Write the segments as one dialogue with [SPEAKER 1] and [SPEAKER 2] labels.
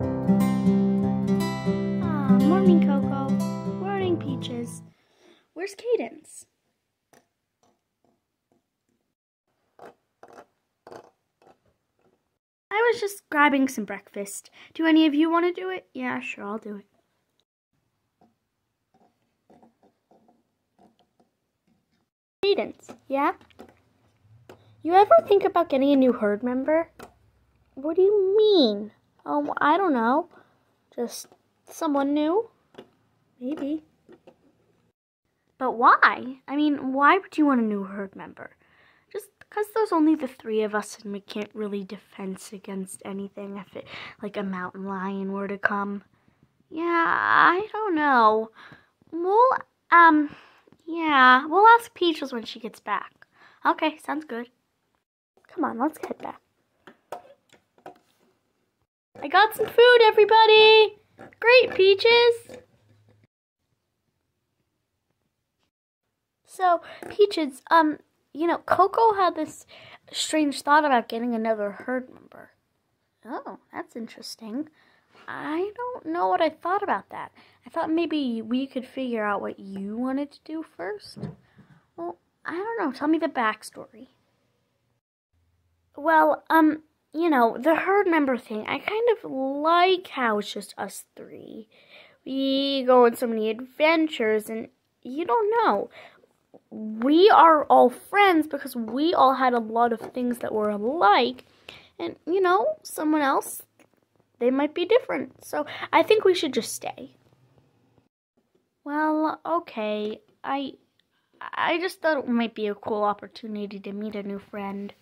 [SPEAKER 1] Ah, morning, Coco. Morning, Peaches. Where's Cadence? I was just grabbing some breakfast. Do any of you want to do it? Yeah, sure, I'll do it. Cadence, yeah? You ever think about getting a new herd member? What do you mean? Oh, I don't know. Just someone new? Maybe. But why? I mean, why would you want a new herd member? Just because there's only the three of us and we can't really defense against anything if it, like a mountain lion were to come. Yeah, I don't know. We'll, um, yeah, we'll ask Peaches when she gets back. Okay, sounds good. Come on, let's get back. I got some food, everybody! Great, Peaches! So, Peaches, um, you know, Coco had this strange thought about getting another herd member. Oh, that's interesting. I don't know what I thought about that. I thought maybe we could figure out what you wanted to do first. Well, I don't know. Tell me the backstory. Well, um, you know, the herd member thing, I kind of like how it's just us three. We go on so many adventures, and you don't know. We are all friends because we all had a lot of things that were alike. And, you know, someone else, they might be different. So I think we should just stay. Well, okay. I I just thought it might be a cool opportunity to meet a new friend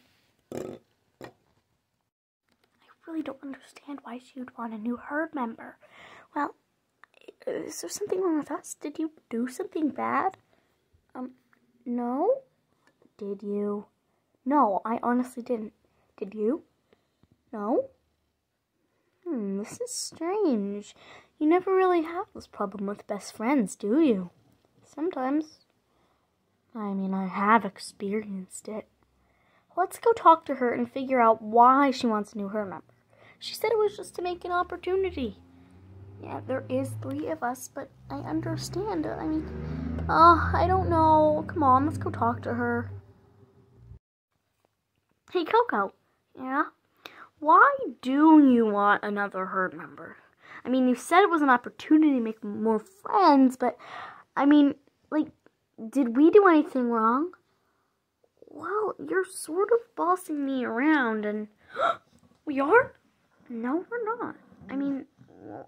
[SPEAKER 1] really don't understand why she would want a new herd member. Well, is there something wrong with us? Did you do something bad? Um, no? Did you? No, I honestly didn't. Did you? No? Hmm, this is strange. You never really have this problem with best friends, do you? Sometimes. I mean, I have experienced it. Let's go talk to her and figure out why she wants a new herd member. She said it was just to make an opportunity. Yeah, there is three of us, but I understand. I mean, oh, I don't know. Come on, let's go talk to her. Hey, Coco. Yeah? Why do you want another herd member? I mean, you said it was an opportunity to make more friends, but I mean, like, did we do anything wrong? Well, you're sort of bossing me around, and we are? No, we're not. I mean,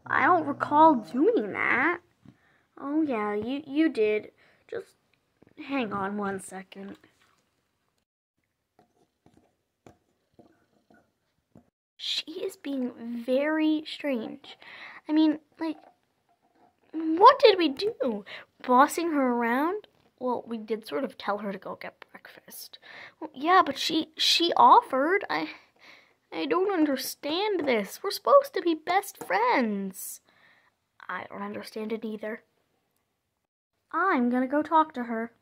[SPEAKER 1] I don't recall doing that. Oh, yeah, you, you did. Just hang on one second. She is being very strange. I mean, like, what did we do? Bossing her around? Well, we did sort of tell her to go get breakfast. Well, yeah, but she she offered. I I don't understand this. We're supposed to be best friends. I don't understand it either. I'm gonna go talk to her.